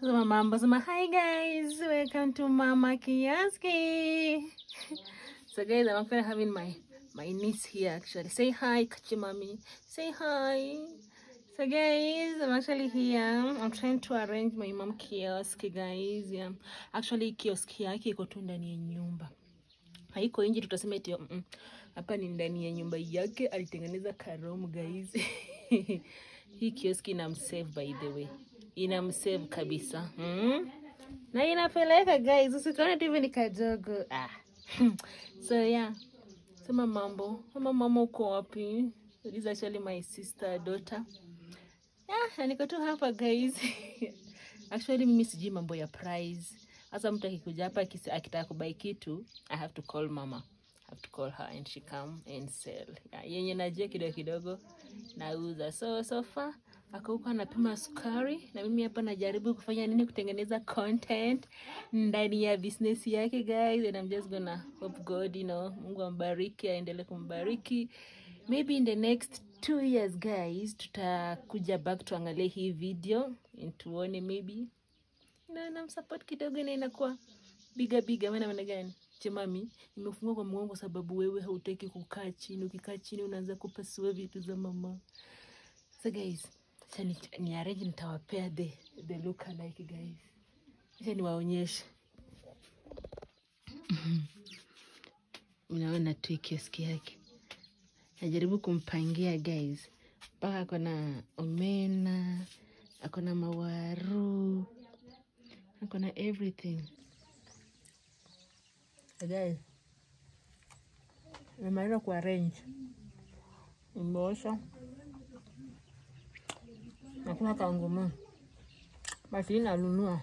Sema mambo, sema hi guys, welcome to Mama Kiaski. so guys, I'm actually having my my niece here actually. Say hi, Kachi mommy. Say hi. So guys, I'm actually here. I'm trying to arrange my mom kiosk guys. Yeah. Actually kiosk yake iko tu ndani ya nyumba. Haiko nje tutasema eti mm, hapa ni ndani ya nyumba yake alitengeneza karomu guys. Hii kioski inamsave by the way. Inamsave kabisa. Mm? Na inapeleka guys, usikaone tu hivi ni kadogo. Ah. so yeah. Sema mambo. Sema mama uko wapi? It is actually my sister daughter. Yeah, niko tu hapa guys. Actually mimi sijui mambo ya price. Sasa mtu akikuja hapa akitaka kubai kitu, I have to call mama. Have to call her and she come and sell. Yeah, yenye najua kidogo kidogo nauza. So so far ako huko anapima sukari na mimi hapa najaribu kufanya nini kutengeneza content ndani ya business yake guys and I'm just gonna hope God, you know, Mungu ambariki aendelee kumbariki. Maybe in the next two years guys tutakuja back tuangalie hii video and tuone maybe na namsupport kidogo na inakuwa biga biga maana maana gani? Chemami nimefungua kwa mgongo sababu wewe hautaki kukaa chini. Ukikaa chini unaanza kupasua vitu za mama. So guys acha ni, ni arrange nitawapea the the look alike guys. Acha niwaonyeshe. Unaona tu kioski yake. Najaribu kumpangia guys. Mpaka ako na omena akona mawaru akona everything. Guys. Nimemaliza kuarrange mà không có còn của mình bài phí là luôn luôn à.